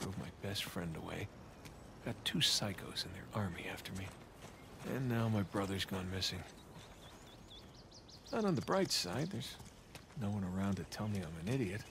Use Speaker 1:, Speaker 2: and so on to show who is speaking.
Speaker 1: Drove my best friend away. Got two psychos in their army after me. And now my brother's gone missing. Not on the bright side, there's no one around to tell me I'm an idiot.